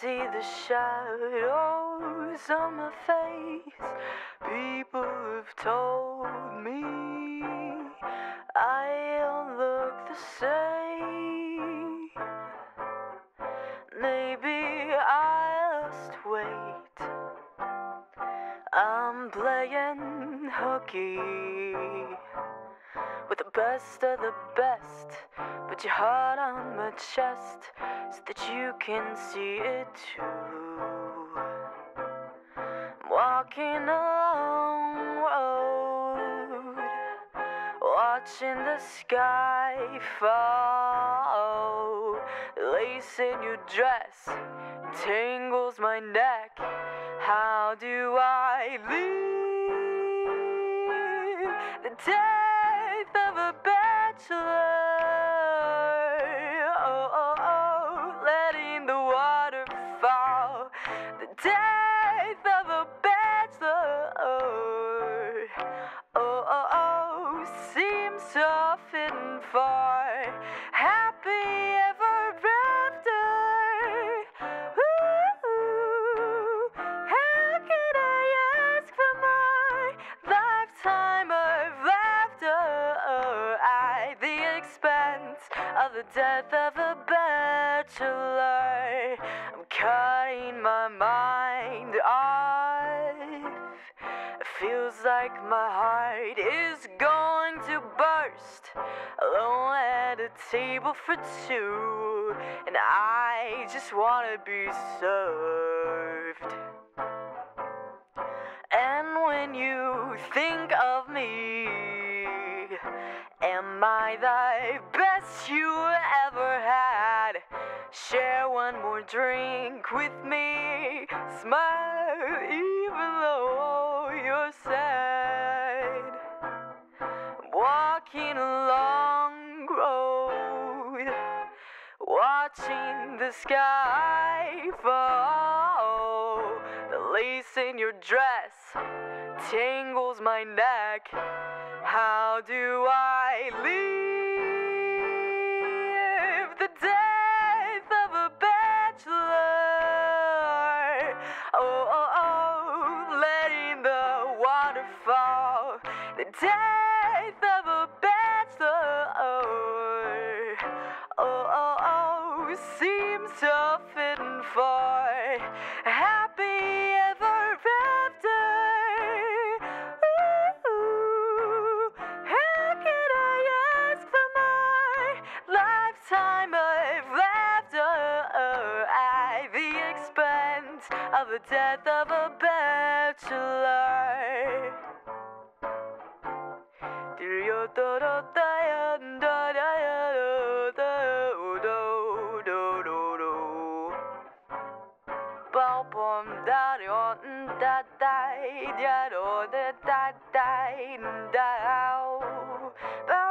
see the shadows on my face. People have told me I don't look the same. I'm playing hooky with the best of the best. Put your heart on my chest so that you can see it too. I'm walking along road, watching the sky fall. Lace in your dress tangles my neck. How do I live the death of a bachelor? The death of a bachelor. I'm cutting my mind off. It feels like my heart is going to burst. Alone at a table for two, and I just wanna be served. And when you think of me, am I the Share one more drink with me. Smile even though you're sad. Walking along road, watching the sky fall. The lace in your dress tangles my neck. How do I live water. The death of a bachelor. Oh, oh, oh, seems so fitting for happy ever after. Ooh, how can I ask for more? Lifetime of laughter at the expense of the death of a bachelor. Down.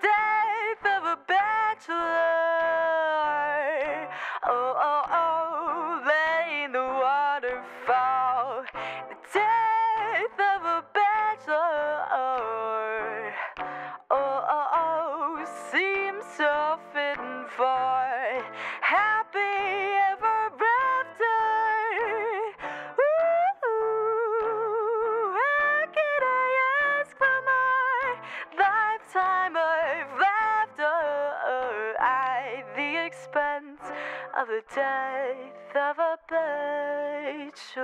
Death of a bachelor. Oh, Of the death of a bachelor.